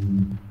Mm-hmm.